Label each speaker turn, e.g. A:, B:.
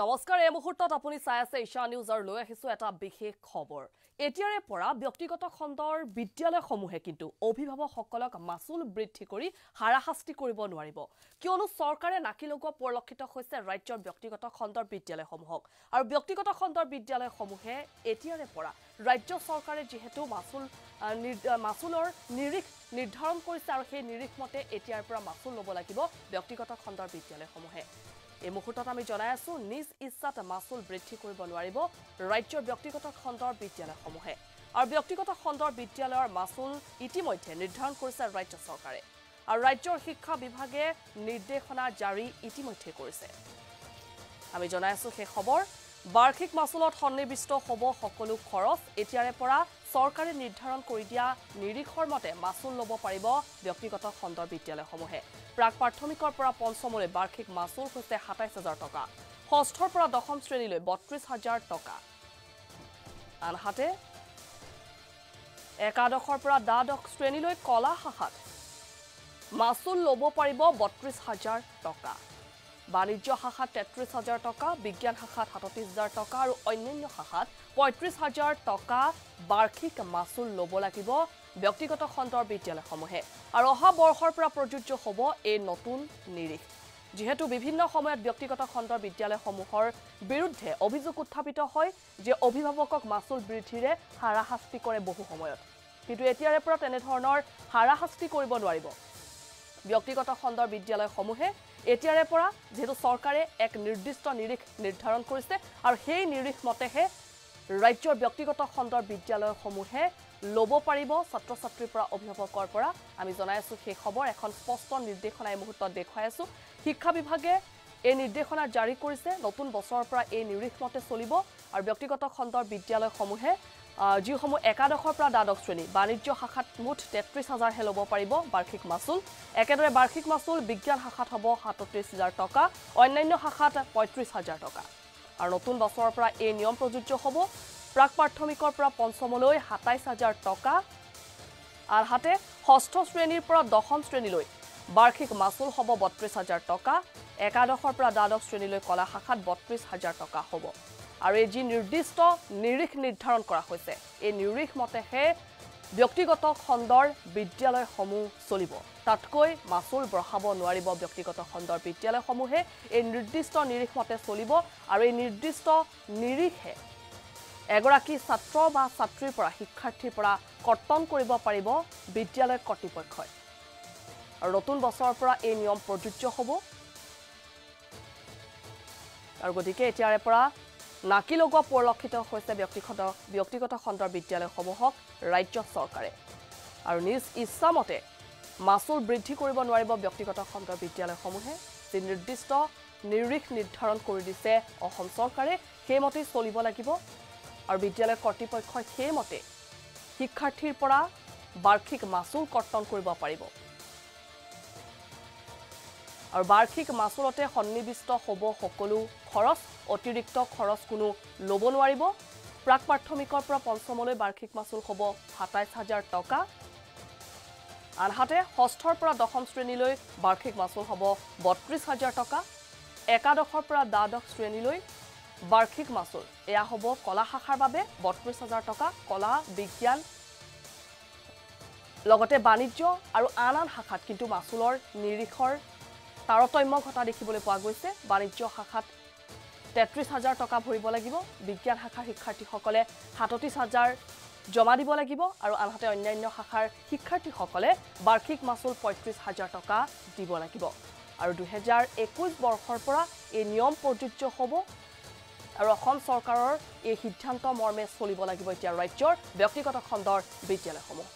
A: নমস্কাৰ এই মুহূৰ্তত আপুনি চাই আছে ঈশা নিউজ আৰু লৈ আহিছো এটা বিশেষ খবৰ। এতিয়াৰে পৰা ব্যক্তিগত খণ্ডৰ বিদ্যালয়সমূহে কিন্তু অভিভাৱকসকলক মাচুল বৃদ্ধি কৰি হাৰাশাস্তি কৰিব নোৱাৰিব। কিয়নো চৰকাৰে নাকি লগোৱা পৰিলক্ষিত হৈছে ৰাজ্যৰ ব্যক্তিগত খণ্ডৰ বিদ্যালয়সমূহক। আৰু ব্যক্তিগত খণ্ডৰ বিদ্যালয়সমূহে এতিয়াৰে পৰা ৰাজ্য চৰকাৰে যিহেতু মাচুল মাচুলৰ নিৰিখ নিৰ্ধাৰণ কৰিছে আৰু সেই নিৰিখ মতে এতিয়াৰ পৰা মাচুল ল'ব লাগিব ব্যক্তিগত খণ্ডৰ বিদ্যালয়সমূহে। এই মুহূৰ্তত আমি জনাই আছো নিজ ইচ্ছাত মাচুল বৃদ্ধি কৰিব নোৱাৰিব ৰাজ্যৰ ব্যক্তিগত খণ্ডৰ বিদ্যালয়সমূহে। আৰু ব্যক্তিগত খণ্ডৰ বিদ্যালয়ৰ মাচুল ইতিমধ্যে নিৰ্ধাৰণ কৰিছে ৰাজ্য চৰকাৰে। আৰু ৰাজ্যৰ শিক্ষা বিভাগে নিৰ্দেশনা জাৰি ইতিমধ্যে কৰিছে। আমি জনাই আছো সেই খবৰ। বাৰ্ষিক মাচুলত সন্নিৱিষ্ট হ'ব সকলো খৰচ। এতিয়াৰে পৰা চৰকাৰে নিৰ্ধাৰণ কৰি দিয়া নিৰিখৰ মতে মাচুল ল'ব পাৰিব ব্যক্তিগত খণ্ডৰ বিদ্যালয়সমূহে। প্ৰাক প্ৰাথমিকৰ পৰা পঞ্চমলৈ বাৰ্ষিক মাচুল হৈছে সাতাইছ হাজাৰ টকা। ষষ্ঠৰ পৰা দশম শ্ৰেণীলৈ বত্ৰিছ হাজাৰ টকা। আনহাতে একাদশৰ পৰা দ্বাদশ শ্ৰেণীলৈ কলা শাখাত মাচুল ল'ব পাৰিব বত্ৰিছ হাজাৰ টকা। বাণিজ্য শাখাত তেত্ৰিছ হাজাৰ টকা বিজ্ঞান শাখাত সাতত্ৰিছ হাজাৰ টকা আৰু অন্যান্য শাখাত পঁয়ত্ৰিছ হাজাৰ টকা বাৰ্ষিক মাচুল ল'ব লাগিব ব্যক্তিগত খণ্ডৰ বিদ্যালয়সমূহে। আৰু অহা বৰ্ষৰ পৰা প্ৰযোজ্য হ'ব এই নতুন নিৰিখ। যিহেতু বিভিন্ন সময়ত ব্যক্তিগত খণ্ডৰ বিদ্যালয়সমূহৰ বিৰুদ্ধে অভিযোগ উত্থাপিত হয় যে অভিভাৱকক মাচুল বৃদ্ধিৰে হাৰাশাস্তি কৰে বহু সময়ত। কিন্তু এতিয়াৰে পৰা তেনেধৰণৰ হাৰাশাস্তি কৰিব নোৱাৰিব। ব্যক্তিগত খণ্ডৰ বিদ্যালয়সমূহে এতিয়াৰে পৰা যিহেতু চৰকাৰে এক নিৰ্দিষ্ট নিৰিখ নিৰ্ধাৰণ কৰিছে আৰু সেই নিৰিখ মতেহে ৰাজ্যৰ ব্যক্তিগত খণ্ডৰ বিদ্যালয়সমূহে ল'ব পাৰিব ছাত্ৰ ছাত্ৰীৰ পৰা অভিভাৱকৰ পৰা। আমি জনাই আছো সেই খবৰ এখন স্পষ্ট নিৰ্দেশনা এই মুহূৰ্তত দেখুৱাই আছো। শিক্ষা বিভাগে এই নিৰ্দেশনা জাৰি কৰিছে। নতুন বছৰৰ পৰা এই নিৰিখ মতে চলিব আৰু ব্যক্তিগত খণ্ডৰ বিদ্যালয়সমূহে যিসমূহ একাদশৰ পৰা দ্বাদশ শ্ৰেণী বাণিজ্য শাখাত মুঠ তেত্ৰিছ হাজাৰহে ল'ব পাৰিব বাৰ্ষিক মাচুল। একেদৰে বাৰ্ষিক মাচুল বিজ্ঞান শাখাত হ'ব সাতত্ৰিছ হাজাৰ টকা অন্যান্য শাখাত পঁয়ত্ৰিছ হাজাৰ টকা। আৰু নতুন বছৰৰ পৰা এই নিয়ম প্ৰযোজ্য হ'ব প্ৰাক প্ৰাথমিকৰ পৰা পঞ্চমলৈ সাতাইছ হাজাৰ টকা। আনহাতে ষষ্ঠ শ্ৰেণীৰ পৰা দশম শ্ৰেণীলৈ বাৰ্ষিক মাচুল হ'ব বত্ৰিছ হাজাৰ টকা একাদশৰ পৰা দ্বাদশ শ্ৰেণীলৈ কলা শাখাত বত্ৰিছ হাজাৰ টকা হ'ব। আৰু এই যি নিৰ্দিষ্ট নিৰিখ নিৰ্ধাৰণ কৰা হৈছে এই নিৰিখ মতেহে ব্যক্তিগত খণ্ডৰ বিদ্যালয়সমূহ চলিব। তাতকৈ মাচুল বঢ়াব নোৱাৰিব ব্যক্তিগত খণ্ডৰ বিদ্যালয়সমূহে। এই নিৰ্দিষ্ট নিৰিখ মতে চলিব আৰু এই নিৰ্দিষ্ট নিৰিখে এগৰাকী ছাত্ৰ বা ছাত্ৰীৰ পৰা শিক্ষাৰ্থীৰ পৰা কৰ্তন কৰিব পাৰিব বিদ্যালয় কৰ্তৃপক্ষই। আৰু নতুন বছৰৰ পৰা এই নিয়ম প্ৰযোজ্য হ'ব। আৰু গতিকে এতিয়াৰে পৰা নাকি লগোৱা পৰিলক্ষিত হৈছে ব্যক্তিগত ব্যক্তিগত খণ্ডৰ বিদ্যালয়সমূহক ৰাজ্য চৰকাৰে। আৰু নিজ ইচ্ছামতে মাচুল বৃদ্ধি কৰিব নোৱাৰিব ব্যক্তিগত খণ্ডৰ বিদ্যালয়সমূহে যি নিৰ্দিষ্ট নিৰিখ নিৰ্ধাৰণ কৰি দিছে অসম চৰকাৰে সেইমতেই চলিব লাগিব। আৰু বিদ্যালয় কৰ্তৃপক্ষই সেইমতে শিক্ষাৰ্থীৰ পৰা বাৰ্ষিক মাচুল কৰ্তন কৰিব পাৰিব। আৰু বাৰ্ষিক মাচুলতে সন্নিৱিষ্ট হ'ব সকলো খৰচ। অতিৰিক্ত খৰচ কোনো ল'ব নোৱাৰিব। প্ৰাক প্ৰাথমিকৰ পৰা পঞ্চমলৈ বাৰ্ষিক মাচুল হ'ব সাতাইছ হাজাৰ টকা। আনহাতে ষষ্ঠৰ পৰা দশম শ্ৰেণীলৈ বাৰ্ষিক মাচুল হ'ব বত্ৰিছ হাজাৰ টকা। একাদশৰ পৰা দ্বাদশ শ্ৰেণীলৈ বাৰ্ষিক মাচুল। এয়া হ'ব কলা শাখাৰ বাবে বত্ৰিছ হাজাৰ টকা কলা বিজ্ঞান লগতে বাণিজ্য আৰু আন আন শাখাত কিন্তু মাচুলৰ নিৰিখৰ তাৰতম্য ঘটা দেখিবলৈ পোৱা গৈছে। বাণিজ্য শাখাত তেত্ৰিছ হাজাৰ টকা ভৰিব লাগিব। বিজ্ঞান শাখাৰ শিক্ষাৰ্থীসকলে সাতত্ৰিছ হাজাৰ জমা দিব লাগিব আৰু আনহাতে অন্যান্য শাখাৰ শিক্ষাৰ্থীসকলে বাৰ্ষিক মাচুল পঁয়ত্ৰিছ হাজাৰ টকা দিব লাগিব। আৰু দুহেজাৰ একৈছ বৰ্ষৰ পৰা এই নিয়ম প্ৰযোজ্য হ'ব আৰু অসম চৰকাৰৰ এই সিদ্ধান্ত মৰ্মে চলিব লাগিব এতিয়া ৰাজ্যৰ ব্যক্তিগত খণ্ডৰ বিদ্যালয়সমূহ।